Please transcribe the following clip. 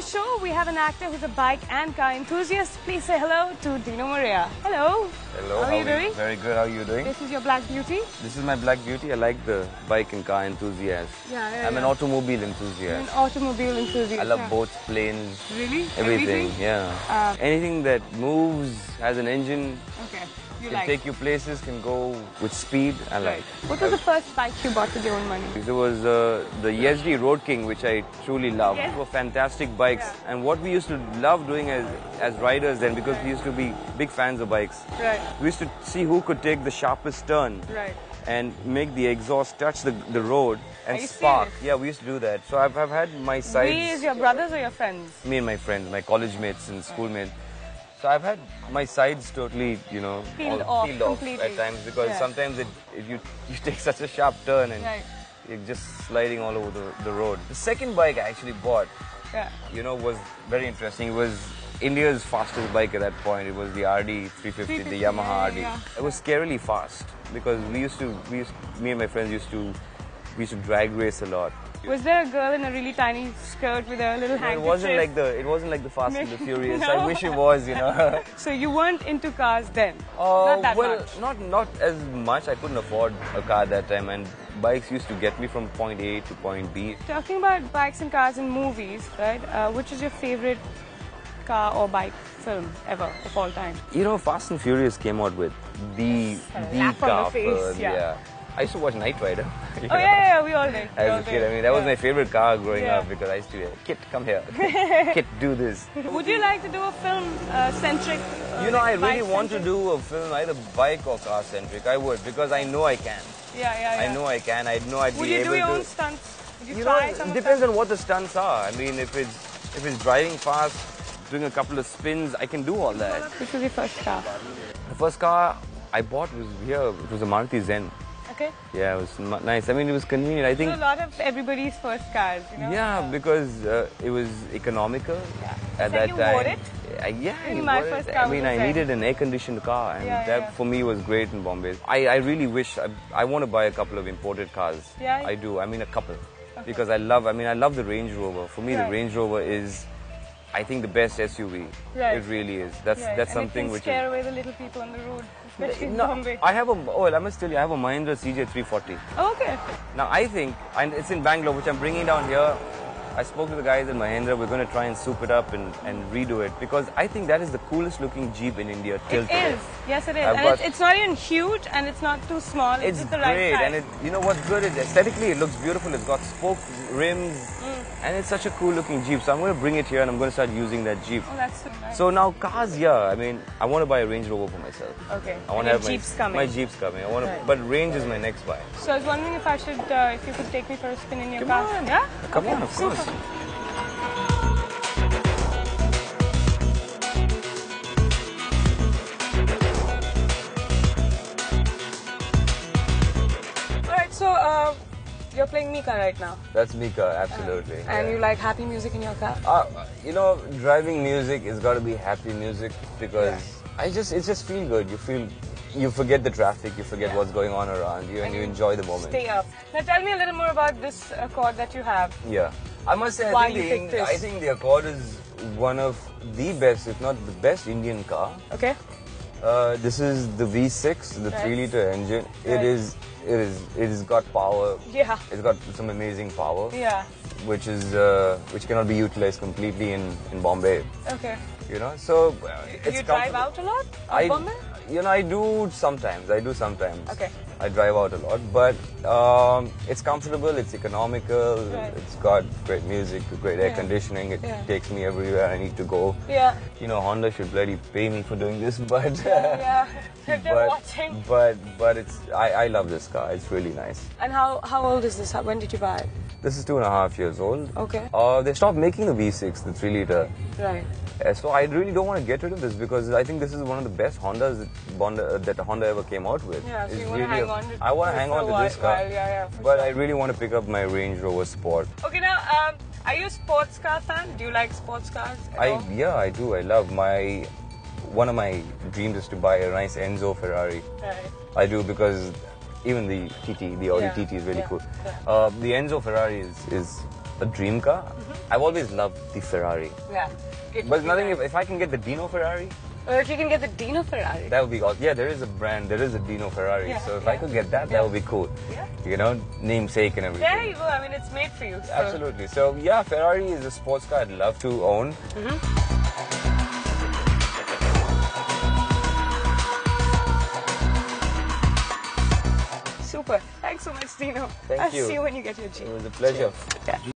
the show, we have an actor who's a bike and car enthusiast. Please say hello to Dino Morea. Hello. Hello. How are you doing? Very good. How are you doing? This is your Black Beauty. This is my Black Beauty. I like the bike and car enthusiast. Yeah, yeah, I'm an yeah. automobile You're enthusiast. an automobile enthusiast. I love yeah. boats, planes, Really? everything. Yeah. Uh, Anything that moves, has an engine, Okay. You can like. take you places, can go with speed. I Right. like. What was the first bike you bought with your own money? It was uh, the Yezdi Road King, which I truly love. Yes. They were fantastic bikes. Yeah. And what we used to love doing as, as riders then, because we used to be big fans of bikes, Right. we used to see who could take the sharpest turn. Right. and make the exhaust touch the, the road and spark. serious? Yeah, we used to do that. So I've, I've had my We sides, is your brothers or your friends? me and my friends, my college mates and schoolmates. So I've had my sides totally, you know, Peeled off peeled off at times because Yeah. sometimes it, it, you, you take such a sharp turn and Right. you're just sliding all over the, the road. The second bike I actually bought, Yeah. you know, was very interesting. It was India's fastest bike at that point. It was the RD 350, 350, the Yamaha yeah, RD. yeah, It was scarily fast because we used to, we used, me and my friends used to, we used to drag race a lot. Was there a girl in a really tiny skirt with a little No, handkerchief? it wasn't like the, it wasn't like the Fast and the Furious. No. I wish it was, you know. So you weren't into cars then? Uh, Not that well, much. not not as much. I couldn't afford a car that time, and bikes used to get me from point A to point B. Talking about bikes and cars in movies, right? Uh, which is your favorite car or bike film ever of all time? You know, Fast and Furious came out with the the car face, film, yeah. I used to watch Knight Rider. Oh yeah, yeah, we all did. We all As a kid, did. I mean, that was Yeah. my favorite car growing Yeah. up because I used to, Kit, come here. Kit, do this. Would you like to do a film uh, centric? uh, You know, I really want to do a film, either bike or car centric. I would because I know I can. Yeah, yeah, yeah. I know I can. I know I'd Would be you able do your to. own stunts? Would you, You know, some it depends on what the stunts are. I mean, if it's if it's driving fast, doing a couple of spins, I can do all that. Which was your first car? The first car I bought was here. It was a Maruti Zen. Okay. Yeah, it was m- nice. I mean, it was convenient. I So think. a lot of everybody's first cars, you know? Yeah, because uh, it was economical Yeah. at So that you time. wore it? Uh, yeah, you my first it. car I mean, I needed an air-conditioned car, and Yeah, that yeah. for me was great in Bombay. I, I really wish I, I want to buy a couple of imported cars. Yeah? I do. I mean, a couple, because I love. I mean, I love the Range Rover. For me, Right. the Range Rover is, I think, the best SUV. Right. It really is. That's Right. that's and something it can which scare is. away the little people on the road, especially in No, Bombay. I have a. Oh, well, I must tell you, I have a Mahindra CJ340. Oh, okay. Now I think, and it's in Bangalore, which I'm bringing down here. I spoke to the guys in Mahindra. We're going to try and soup it up and, and redo it because I think that is the coolest looking Jeep in India till It today. is. Yes, it is. I've and it's, it's not even huge and it's not too small. It's, It's great, right size. and it, you know what's good is aesthetically it looks beautiful. It's got spoke rims, Mm. and it's such a cool looking Jeep. So I'm going to bring it here and I'm going to start using that Jeep. oh, that's so nice. So now cars, yeah. I mean, I want to buy a Range Rover for myself. okay. I want to have Jeep's my, coming. my Jeep's coming. I want to, but Range is my next buy. So I was wondering if I should, uh, if you could take me for a spin in your Come car. on. Yeah? Come Okay, on, of super. Alright, so uh, you're playing Mika right now. That's Mika, absolutely. And yeah. you like happy music in your car? Uh, you know, driving music has got to be happy music because I just it just feel good. You feel you forget the traffic, you forget Yeah. what's going on around you, and, And you you enjoy the moment. Stay up. Now tell me a little more about this Accord that you have. Yeah, I must say, I think, the? I think the Accord is one of the best, if not the best, Indian car. Okay? Uh, this is the V6, the Right. three-liter engine. It Right. is, it is, it has got power. Yeah. It's got some amazing power, Yeah. which is uh, which cannot be utilized completely in in Bombay. Okay. You know, so uh, you drive out a lot? I, Bombay? You know, I do sometimes. I do sometimes. Okay. I drive out a lot, but um, it's comfortable. It's economical. Right. It's got great music, great air conditioning. It Yeah. takes me everywhere I need to go. Yeah. You know, Honda should bloody pay me for doing this, but Yeah. They're but, watching. but but it's I, I love this car. It's really nice. And how, how old is this? When did you buy it? This is two and a half years old. Okay. Uh, they stopped making the V6, the three liter. Right. Uh, so I really don't want to get rid of this because I think this is one of the best Hondas that Honda, uh, that Honda ever came out with. Yeah, so It's you want to hang on to I want to hang on to this car. while, yeah, yeah, but sure. I really want to pick up my Range Rover Sport. Okay, now, um, are you a sports car fan? Do you like sports cars? I all? yeah, I do. I love my one of my dreams is to buy a nice Enzo Ferrari. Right. I do because even the TT, the Audi Yeah, TT is really yeah, cool. yeah. Uh, the Enzo Ferrari is, is a dream car, I've always loved the Ferrari. Yeah. It But nothing nice. if, if I can get the Dino Ferrari, Or if you can get the Dino Ferrari. that would be awesome. Yeah, there is a brand, there is a Dino Ferrari. Yeah, so if I could get that, that would be cool. Yeah. You know, namesake and everything. there you go. I mean, it's made for you. So. Absolutely. So yeah, Ferrari is a sports car I'd love to own. Super. Thanks so much, Dino. Thank I'll you. see you when you get your Jeep. It was a pleasure. Yeah.